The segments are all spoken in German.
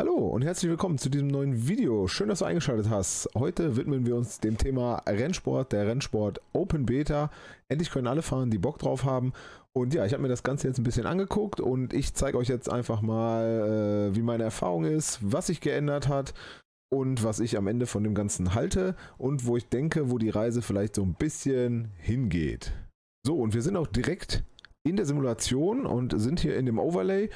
Hallo und herzlich willkommen zu diesem neuen Video. Schön, dass du eingeschaltet hast. Heute widmen wir uns dem Thema Rennsport, der Rennsport Open Beta. Endlich können alle fahren, die Bock drauf haben. Und ja, ich habe mir das Ganze jetzt ein bisschen angeguckt und ich zeige euch jetzt einfach mal, äh, wie meine Erfahrung ist, was sich geändert hat und was ich am Ende von dem Ganzen halte und wo ich denke, wo die Reise vielleicht so ein bisschen hingeht. So, und wir sind auch direkt in der Simulation und sind hier in dem Overlay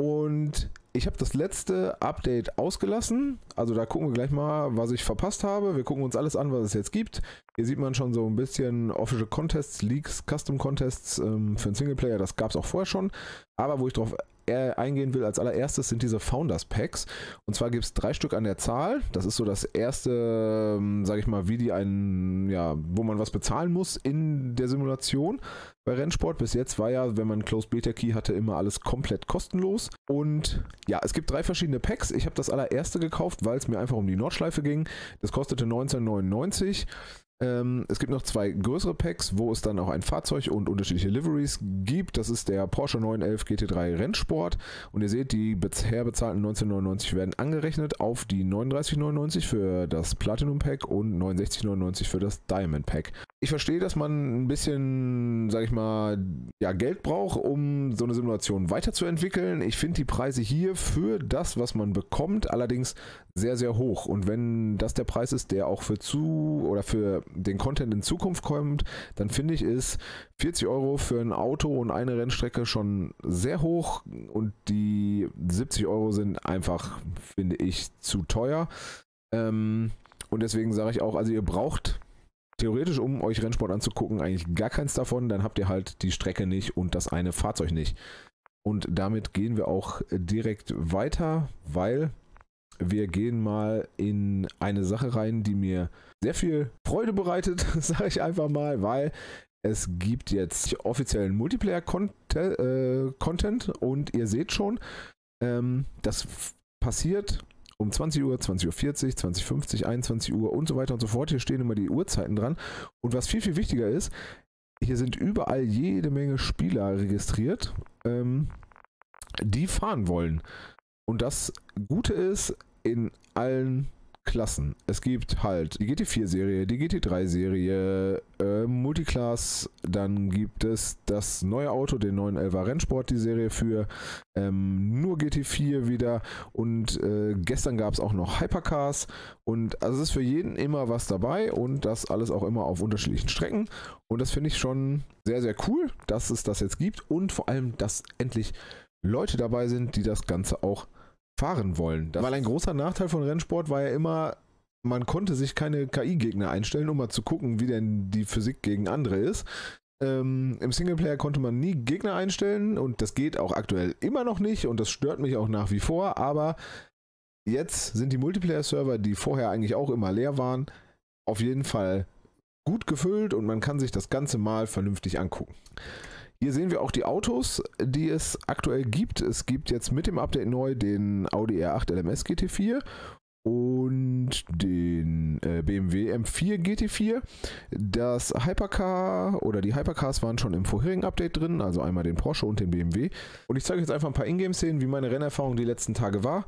und ich habe das letzte Update ausgelassen. Also da gucken wir gleich mal, was ich verpasst habe. Wir gucken uns alles an, was es jetzt gibt. Hier sieht man schon so ein bisschen Official Contests, Leaks, Custom Contests ähm, für einen Singleplayer. Das gab es auch vorher schon. Aber wo ich drauf eingehen will als allererstes sind diese Founders Packs. Und zwar gibt es drei Stück an der Zahl. Das ist so das erste, ähm, sage ich mal, wie die einen, ja, wo man was bezahlen muss in der Simulation bei Rennsport. Bis jetzt war ja, wenn man Closed Beta Key hatte, immer alles komplett kostenlos. Und ja, es gibt drei verschiedene Packs. Ich habe das allererste gekauft, weil es mir einfach um die Nordschleife ging. Das kostete 19,99. Ähm, es gibt noch zwei größere Packs, wo es dann auch ein Fahrzeug und unterschiedliche Liveries gibt. Das ist der Porsche 911 GT3 Rennsport. Und ihr seht, die bisher bezahlten 1999 werden angerechnet auf die 39,99 für das Platinum Pack und 69,99 für das Diamond Pack. Ich verstehe, dass man ein bisschen, sag ich mal, ja, Geld braucht, um so eine Simulation weiterzuentwickeln. Ich finde die Preise hier für das, was man bekommt, allerdings sehr, sehr hoch. Und wenn das der Preis ist, der auch für zu oder für den Content in Zukunft kommt, dann finde ich ist 40 Euro für ein Auto und eine Rennstrecke schon sehr hoch und die 70 Euro sind einfach, finde ich, zu teuer. Ähm, und deswegen sage ich auch, also ihr braucht theoretisch, um euch Rennsport anzugucken, eigentlich gar keins davon. Dann habt ihr halt die Strecke nicht und das eine Fahrzeug nicht. Und damit gehen wir auch direkt weiter, weil wir gehen mal in eine Sache rein, die mir sehr viel Freude bereitet, sage ich einfach mal, weil es gibt jetzt offiziellen Multiplayer-Content äh, und ihr seht schon, ähm, das passiert um 20 Uhr, 20.40 Uhr, 20.50 Uhr, 21 Uhr und so weiter und so fort. Hier stehen immer die Uhrzeiten dran. Und was viel, viel wichtiger ist, hier sind überall jede Menge Spieler registriert, ähm, die fahren wollen. Und das Gute ist, in allen Klassen. Es gibt halt die GT4-Serie, die GT3-Serie, äh, Multiclass, dann gibt es das neue Auto, den neuen Elva Rennsport, die Serie für ähm, nur GT4 wieder. Und äh, gestern gab es auch noch Hypercars. Und also es ist für jeden immer was dabei und das alles auch immer auf unterschiedlichen Strecken. Und das finde ich schon sehr, sehr cool, dass es das jetzt gibt und vor allem, dass endlich Leute dabei sind, die das Ganze auch fahren wollen. Weil ein großer Nachteil von Rennsport war ja immer, man konnte sich keine KI-Gegner einstellen, um mal zu gucken, wie denn die Physik gegen andere ist. Ähm, Im Singleplayer konnte man nie Gegner einstellen und das geht auch aktuell immer noch nicht und das stört mich auch nach wie vor, aber jetzt sind die Multiplayer-Server, die vorher eigentlich auch immer leer waren, auf jeden Fall gut gefüllt und man kann sich das Ganze mal vernünftig angucken. Hier sehen wir auch die Autos, die es aktuell gibt. Es gibt jetzt mit dem Update neu den Audi R8 LMS GT4 und den äh, BMW M4 GT4. Das Hypercar oder die Hypercars waren schon im vorherigen Update drin, also einmal den Porsche und den BMW. Und ich zeige jetzt einfach ein paar Ingame-Szenen, wie meine Rennerfahrung die letzten Tage war.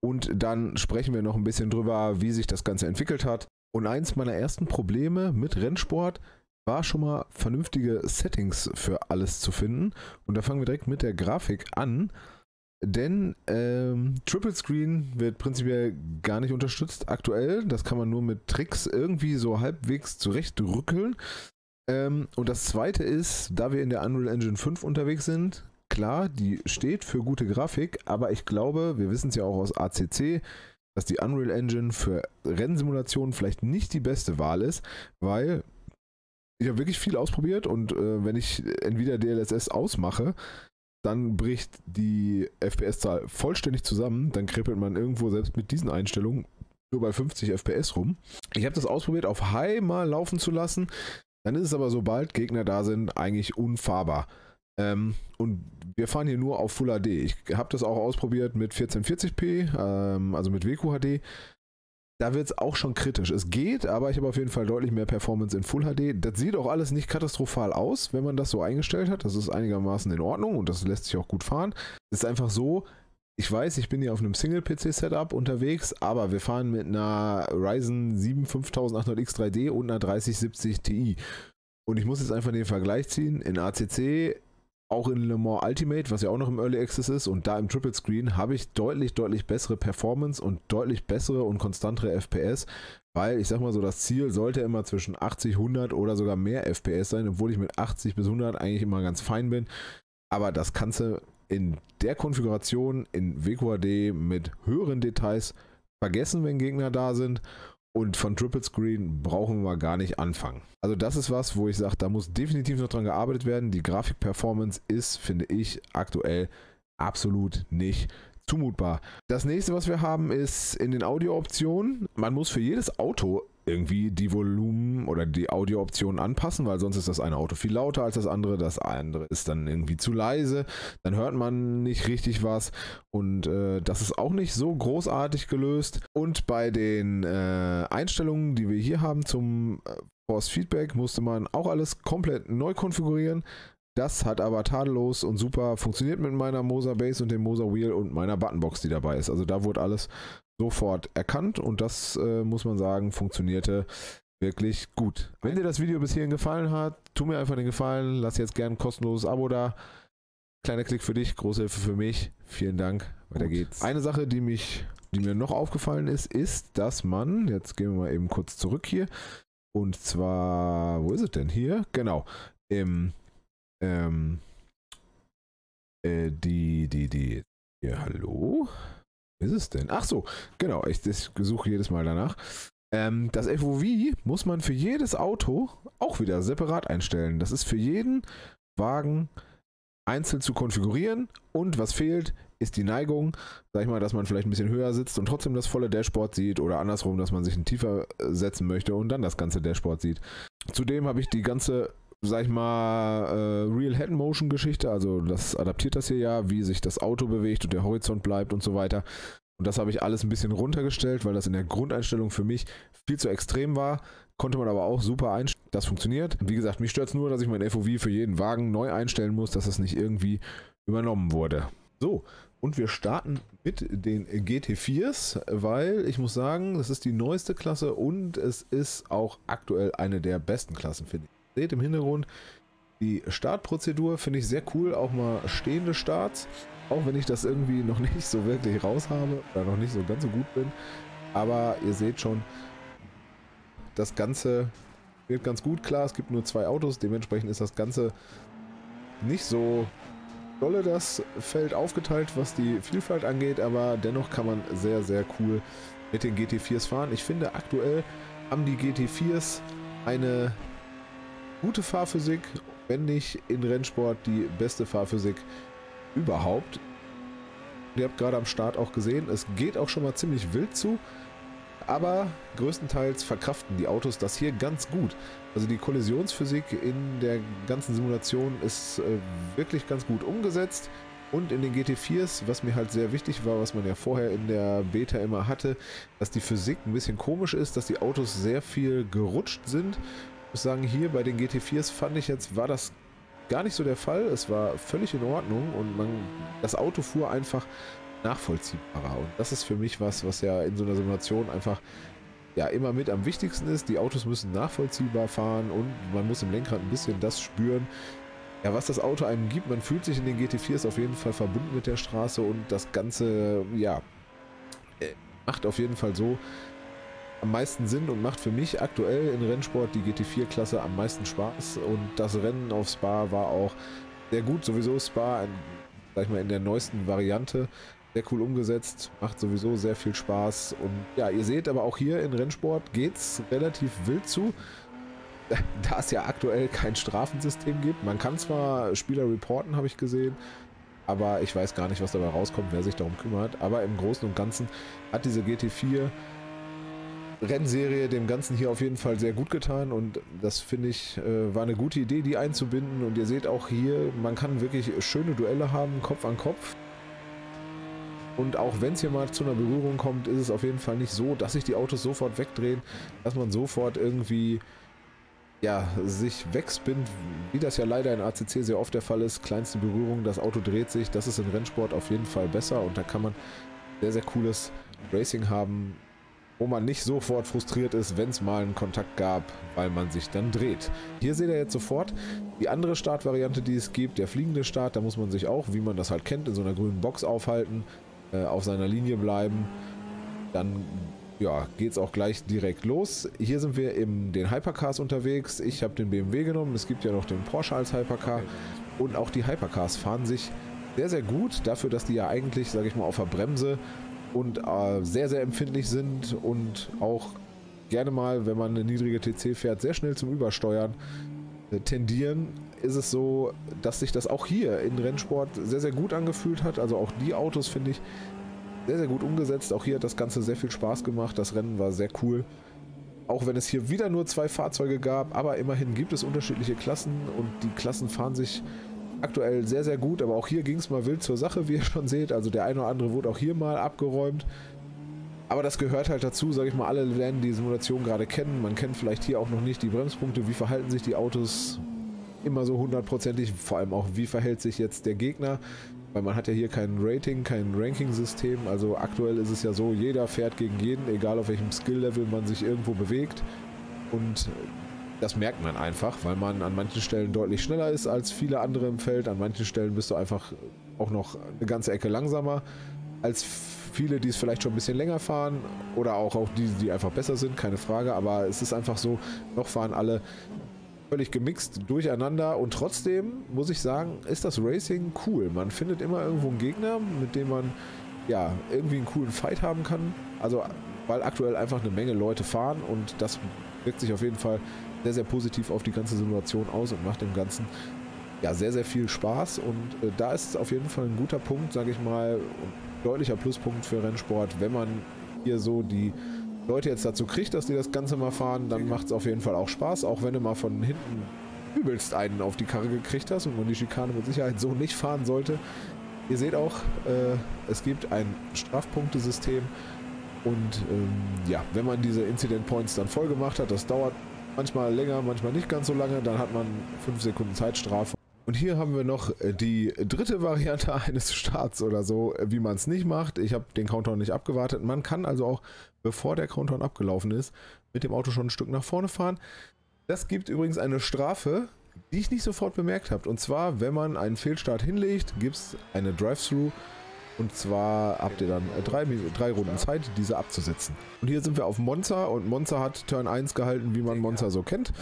Und dann sprechen wir noch ein bisschen drüber, wie sich das Ganze entwickelt hat. Und eins meiner ersten Probleme mit Rennsport war schon mal vernünftige Settings für alles zu finden. Und da fangen wir direkt mit der Grafik an. Denn ähm, Triple Screen wird prinzipiell gar nicht unterstützt aktuell. Das kann man nur mit Tricks irgendwie so halbwegs zurechtrückeln. Ähm, und das zweite ist, da wir in der Unreal Engine 5 unterwegs sind, klar, die steht für gute Grafik, aber ich glaube, wir wissen es ja auch aus ACC, dass die Unreal Engine für Rennsimulationen vielleicht nicht die beste Wahl ist, weil ich habe wirklich viel ausprobiert und äh, wenn ich entweder DLSS ausmache, dann bricht die FPS-Zahl vollständig zusammen. Dann kribbelt man irgendwo selbst mit diesen Einstellungen nur bei 50 FPS rum. Ich habe das ausprobiert, auf High mal laufen zu lassen. Dann ist es aber, sobald Gegner da sind, eigentlich unfahrbar. Ähm, und wir fahren hier nur auf Full HD. Ich habe das auch ausprobiert mit 1440p, ähm, also mit WQHD da wird es auch schon kritisch. Es geht, aber ich habe auf jeden Fall deutlich mehr Performance in Full HD. Das sieht auch alles nicht katastrophal aus, wenn man das so eingestellt hat. Das ist einigermaßen in Ordnung und das lässt sich auch gut fahren. Es ist einfach so, ich weiß, ich bin hier auf einem Single-PC-Setup unterwegs, aber wir fahren mit einer Ryzen 7 5800X 3D und einer 3070 Ti. Und ich muss jetzt einfach den Vergleich ziehen. In ACC, auch in Le Mans Ultimate, was ja auch noch im Early Access ist, und da im Triple Screen habe ich deutlich, deutlich bessere Performance und deutlich bessere und konstantere FPS, weil ich sag mal so, das Ziel sollte immer zwischen 80, 100 oder sogar mehr FPS sein, obwohl ich mit 80 bis 100 eigentlich immer ganz fein bin. Aber das kannst du in der Konfiguration in WQAD mit höheren Details vergessen, wenn Gegner da sind. Und von Triple Screen brauchen wir gar nicht anfangen. Also das ist was, wo ich sage, da muss definitiv noch dran gearbeitet werden. Die Grafikperformance ist, finde ich, aktuell absolut nicht zumutbar. Das nächste, was wir haben, ist in den Audio-Optionen. Man muss für jedes Auto irgendwie die Volumen oder die Audiooptionen anpassen, weil sonst ist das eine Auto viel lauter als das andere, das andere ist dann irgendwie zu leise, dann hört man nicht richtig was und äh, das ist auch nicht so großartig gelöst. Und bei den äh, Einstellungen, die wir hier haben zum äh, Force Feedback, musste man auch alles komplett neu konfigurieren. Das hat aber tadellos und super funktioniert mit meiner Moser Base und dem Moser Wheel und meiner Buttonbox, die dabei ist. Also da wurde alles sofort erkannt und das äh, muss man sagen, funktionierte wirklich gut. Wenn dir das Video bis hierhin gefallen hat, tu mir einfach den Gefallen, lass jetzt gerne ein kostenloses Abo da. Kleiner Klick für dich, große Hilfe für mich. Vielen Dank. Weiter gut. geht's. Eine Sache, die mich, die mir noch aufgefallen ist, ist, dass man, jetzt gehen wir mal eben kurz zurück hier, und zwar, wo ist es denn hier? Genau, im, ähm, äh, die, die, die, ja, hallo? Ist es denn? Ach so, genau, ich, ich suche jedes Mal danach. Ähm, das FOV muss man für jedes Auto auch wieder separat einstellen. Das ist für jeden Wagen einzeln zu konfigurieren und was fehlt, ist die Neigung, sag ich mal, dass man vielleicht ein bisschen höher sitzt und trotzdem das volle Dashboard sieht oder andersrum, dass man sich ein tiefer äh, setzen möchte und dann das ganze Dashboard sieht. Zudem habe ich die ganze sag ich mal, äh, Real Head Motion Geschichte, also das adaptiert das hier ja, wie sich das Auto bewegt und der Horizont bleibt und so weiter. Und das habe ich alles ein bisschen runtergestellt, weil das in der Grundeinstellung für mich viel zu extrem war. Konnte man aber auch super einstellen. Das funktioniert. Wie gesagt, mich stört es nur, dass ich mein FOV für jeden Wagen neu einstellen muss, dass das nicht irgendwie übernommen wurde. So, und wir starten mit den GT4s, weil ich muss sagen, das ist die neueste Klasse und es ist auch aktuell eine der besten Klassen, finde ich seht im Hintergrund die Startprozedur, finde ich sehr cool, auch mal stehende Starts, auch wenn ich das irgendwie noch nicht so wirklich raus habe oder noch nicht so ganz so gut bin. Aber ihr seht schon, das Ganze wird ganz gut klar. Es gibt nur zwei Autos, dementsprechend ist das Ganze nicht so dolle das Feld aufgeteilt, was die Vielfalt angeht, aber dennoch kann man sehr, sehr cool mit den GT4s fahren. Ich finde aktuell haben die GT4s eine gute Fahrphysik, wenn nicht in Rennsport die beste Fahrphysik überhaupt. Ihr habt gerade am Start auch gesehen, es geht auch schon mal ziemlich wild zu, aber größtenteils verkraften die Autos das hier ganz gut. Also die Kollisionsphysik in der ganzen Simulation ist äh, wirklich ganz gut umgesetzt. Und in den GT4s, was mir halt sehr wichtig war, was man ja vorher in der Beta immer hatte, dass die Physik ein bisschen komisch ist, dass die Autos sehr viel gerutscht sind muss sagen, hier bei den GT4s fand ich jetzt, war das gar nicht so der Fall. Es war völlig in Ordnung und man, das Auto fuhr einfach nachvollziehbarer. Und das ist für mich was, was ja in so einer Simulation einfach ja immer mit am wichtigsten ist. Die Autos müssen nachvollziehbar fahren und man muss im Lenkrad ein bisschen das spüren, ja, was das Auto einem gibt. Man fühlt sich in den GT4s auf jeden Fall verbunden mit der Straße und das Ganze, ja, äh, macht auf jeden Fall so, am meisten Sinn und macht für mich aktuell in Rennsport die GT4-Klasse am meisten Spaß. Und das Rennen auf Spa war auch sehr gut. Sowieso Spa, ein, sag ich mal, in der neuesten Variante. Sehr cool umgesetzt, macht sowieso sehr viel Spaß. Und ja, ihr seht aber auch hier in Rennsport geht es relativ wild zu. Da es ja aktuell kein Strafensystem gibt. Man kann zwar Spieler reporten, habe ich gesehen, aber ich weiß gar nicht, was dabei rauskommt, wer sich darum kümmert. Aber im Großen und Ganzen hat diese GT4 Rennserie dem Ganzen hier auf jeden Fall sehr gut getan und das finde ich äh, war eine gute Idee, die einzubinden und ihr seht auch hier, man kann wirklich schöne Duelle haben, Kopf an Kopf. Und auch wenn es hier mal zu einer Berührung kommt, ist es auf jeden Fall nicht so, dass sich die Autos sofort wegdrehen, dass man sofort irgendwie ja, sich wegspinnt, wie das ja leider in ACC sehr oft der Fall ist. Kleinste Berührung, das Auto dreht sich. Das ist in Rennsport auf jeden Fall besser und da kann man sehr, sehr cooles Racing haben, wo man nicht sofort frustriert ist, wenn es mal einen Kontakt gab, weil man sich dann dreht. Hier seht ihr jetzt sofort die andere Startvariante, die es gibt, der fliegende Start. Da muss man sich auch, wie man das halt kennt, in so einer grünen Box aufhalten, äh, auf seiner Linie bleiben. Dann ja, geht es auch gleich direkt los. Hier sind wir in den Hypercars unterwegs. Ich habe den BMW genommen. Es gibt ja noch den Porsche als Hypercar. Und auch die Hypercars fahren sich sehr, sehr gut dafür, dass die ja eigentlich, sage ich mal, auf der Bremse und äh, sehr, sehr empfindlich sind und auch gerne mal, wenn man eine niedrige TC fährt, sehr schnell zum Übersteuern äh, tendieren, ist es so, dass sich das auch hier in Rennsport sehr, sehr gut angefühlt hat. Also auch die Autos finde ich sehr, sehr gut umgesetzt. Auch hier hat das Ganze sehr viel Spaß gemacht. Das Rennen war sehr cool. Auch wenn es hier wieder nur zwei Fahrzeuge gab, aber immerhin gibt es unterschiedliche Klassen und die Klassen fahren sich aktuell sehr, sehr gut. Aber auch hier ging es mal wild zur Sache, wie ihr schon seht. Also der eine oder andere wurde auch hier mal abgeräumt. Aber das gehört halt dazu, sage ich mal, alle lernen die Simulation gerade kennen. Man kennt vielleicht hier auch noch nicht die Bremspunkte, wie verhalten sich die Autos immer so hundertprozentig, vor allem auch, wie verhält sich jetzt der Gegner. Weil man hat ja hier kein Rating, kein Ranking-System. Also aktuell ist es ja so, jeder fährt gegen jeden, egal auf welchem Skill-Level man sich irgendwo bewegt. Und das merkt man einfach, weil man an manchen Stellen deutlich schneller ist als viele andere im Feld. An manchen Stellen bist du einfach auch noch eine ganze Ecke langsamer als viele, die es vielleicht schon ein bisschen länger fahren oder auch, auch die, die einfach besser sind, keine Frage. Aber es ist einfach so, noch fahren alle völlig gemixt durcheinander und trotzdem muss ich sagen, ist das Racing cool. Man findet immer irgendwo einen Gegner, mit dem man ja irgendwie einen coolen Fight haben kann. Also weil aktuell einfach eine Menge Leute fahren und das wirkt sich auf jeden Fall sehr, sehr positiv auf die ganze Simulation aus und macht dem Ganzen ja sehr, sehr viel Spaß. Und äh, da ist es auf jeden Fall ein guter Punkt, sage ich mal, deutlicher Pluspunkt für Rennsport, wenn man hier so die Leute jetzt dazu kriegt, dass die das Ganze mal fahren, dann macht es auf jeden Fall auch Spaß, auch wenn du mal von hinten übelst einen auf die Karre gekriegt hast und man die Schikane mit Sicherheit so nicht fahren sollte. Ihr seht auch, äh, es gibt ein Strafpunktesystem. Und ähm, ja, wenn man diese Incident Points dann voll gemacht hat, das dauert manchmal länger, manchmal nicht ganz so lange, dann hat man 5 Sekunden Zeitstrafe. Und hier haben wir noch die dritte Variante eines Starts oder so, wie man es nicht macht. Ich habe den Countdown nicht abgewartet. Man kann also auch bevor der Countdown abgelaufen ist, mit dem Auto schon ein Stück nach vorne fahren. Das gibt übrigens eine Strafe, die ich nicht sofort bemerkt habe. Und zwar, wenn man einen Fehlstart hinlegt, gibt es eine Drive-Thru. Und zwar habt ihr dann drei, drei Runden Zeit, diese abzusetzen. Und hier sind wir auf Monza und Monza hat Turn 1 gehalten, wie man Monza so kennt.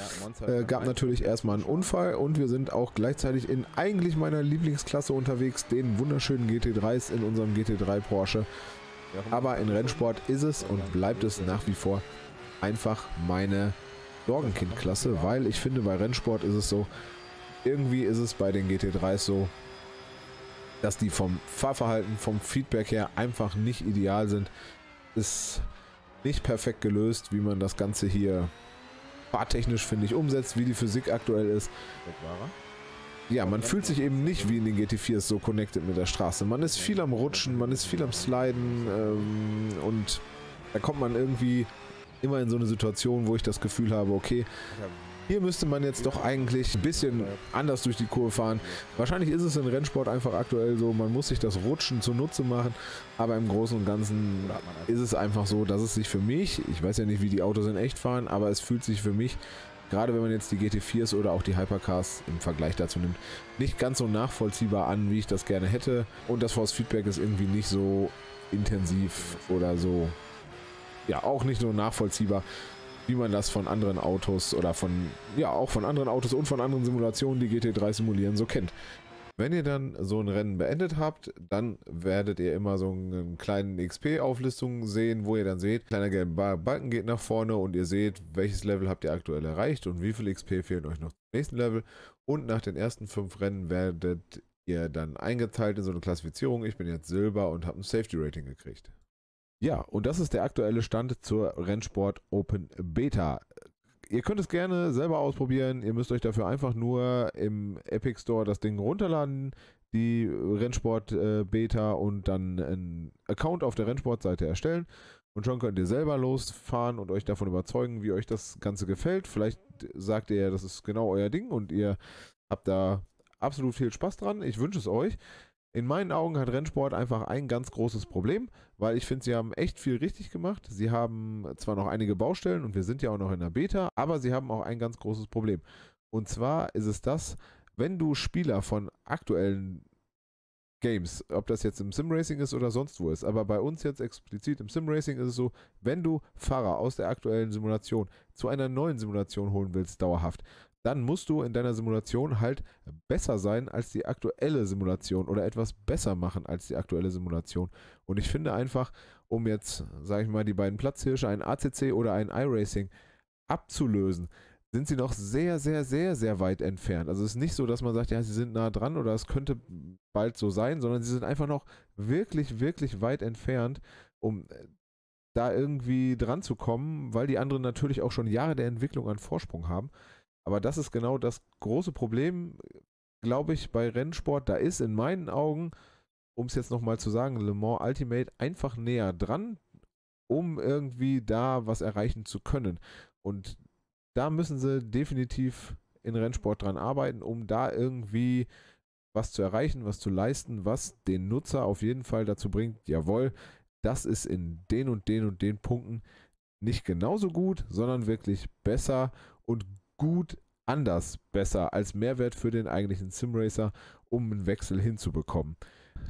Äh, gab natürlich erstmal einen Unfall und wir sind auch gleichzeitig in eigentlich meiner Lieblingsklasse unterwegs, den wunderschönen GT3s in unserem GT3 Porsche. Aber in Rennsport ist es und bleibt es nach wie vor einfach meine Sorgenkind-Klasse, weil ich finde, bei Rennsport ist es so, irgendwie ist es bei den GT3s so, dass die vom Fahrverhalten, vom Feedback her einfach nicht ideal sind. Ist nicht perfekt gelöst, wie man das Ganze hier fahrtechnisch, finde ich, umsetzt, wie die Physik aktuell ist. Ja, man fühlt sich eben nicht wie in den GT4s so connected mit der Straße. Man ist viel am Rutschen, man ist viel am Sliden ähm, und da kommt man irgendwie immer in so eine Situation, wo ich das Gefühl habe, okay, hier müsste man jetzt doch eigentlich ein bisschen anders durch die Kurve fahren. Wahrscheinlich ist es in Rennsport einfach aktuell so, man muss sich das Rutschen zunutze machen, aber im Großen und Ganzen ist es einfach so, dass es sich für mich, ich weiß ja nicht, wie die Autos in echt fahren, aber es fühlt sich für mich gerade wenn man jetzt die GT4s oder auch die Hypercars im Vergleich dazu nimmt, nicht ganz so nachvollziehbar an, wie ich das gerne hätte. Und das Force Feedback ist irgendwie nicht so intensiv oder so, ja, auch nicht so nachvollziehbar, wie man das von anderen Autos oder von, ja, auch von anderen Autos und von anderen Simulationen, die GT3 simulieren, so kennt. Wenn ihr dann so ein Rennen beendet habt, dann werdet ihr immer so einen kleinen XP-Auflistung sehen, wo ihr dann seht, kleiner gelber Balken geht nach vorne und ihr seht, welches Level habt ihr aktuell erreicht und wie viel XP fehlt euch noch zum nächsten Level. Und nach den ersten fünf Rennen werdet ihr dann eingeteilt in so eine Klassifizierung. Ich bin jetzt Silber und habe ein Safety-Rating gekriegt. Ja, und das ist der aktuelle Stand zur Rennsport Open Beta ihr könnt es gerne selber ausprobieren. Ihr müsst euch dafür einfach nur im Epic Store das Ding runterladen, die Rennsport-Beta äh, und dann einen Account auf der Rennsportseite erstellen. Und schon könnt ihr selber losfahren und euch davon überzeugen, wie euch das Ganze gefällt. Vielleicht sagt ihr das ist genau euer Ding und ihr habt da absolut viel Spaß dran. Ich wünsche es euch. In meinen Augen hat Rennsport einfach ein ganz großes Problem, weil ich finde, sie haben echt viel richtig gemacht. Sie haben zwar noch einige Baustellen und wir sind ja auch noch in der Beta, aber sie haben auch ein ganz großes Problem. Und zwar ist es das, wenn du Spieler von aktuellen Games, ob das jetzt im Simracing ist oder sonst wo ist, aber bei uns jetzt explizit im Simracing ist es so, wenn du Fahrer aus der aktuellen Simulation zu einer neuen Simulation holen willst, dauerhaft, dann musst du in deiner Simulation halt besser sein als die aktuelle Simulation oder etwas besser machen als die aktuelle Simulation. Und ich finde einfach, um jetzt, sage ich mal, die beiden Platzhirsche, ein ACC oder ein iRacing abzulösen, sind sie noch sehr, sehr, sehr, sehr weit entfernt. Also es ist nicht so, dass man sagt, ja, sie sind nah dran oder es könnte bald so sein, sondern sie sind einfach noch wirklich, wirklich weit entfernt, um äh, da irgendwie dran zu kommen, weil die anderen natürlich auch schon Jahre der Entwicklung an Vorsprung haben. Aber das ist genau das große Problem, glaube ich, bei Rennsport. Da ist in meinen Augen, um es jetzt nochmal zu sagen, Le Mans Ultimate einfach näher dran, um irgendwie da was erreichen zu können. Und da müssen sie definitiv in Rennsport dran arbeiten, um da irgendwie was zu erreichen, was zu leisten, was den Nutzer auf jeden Fall dazu bringt, jawohl, das ist in den und den und den Punkten nicht genauso gut, sondern wirklich besser und gut anders besser als Mehrwert für den eigentlichen Simracer, um einen Wechsel hinzubekommen.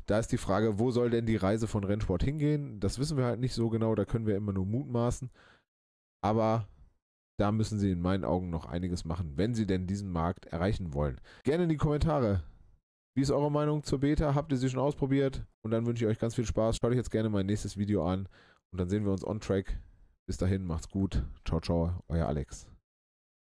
Da ist die Frage, wo soll denn die Reise von Rennsport hingehen? Das wissen wir halt nicht so genau, da können wir immer nur mutmaßen. Aber da müssen sie in meinen Augen noch einiges machen, wenn sie denn diesen Markt erreichen wollen. Gerne in die Kommentare. Wie ist eure Meinung zur Beta? Habt ihr sie schon ausprobiert? Und dann wünsche ich euch ganz viel Spaß. Schaut euch jetzt gerne mein nächstes Video an und dann sehen wir uns on track. Bis dahin, macht's gut. Ciao, ciao, euer Alex.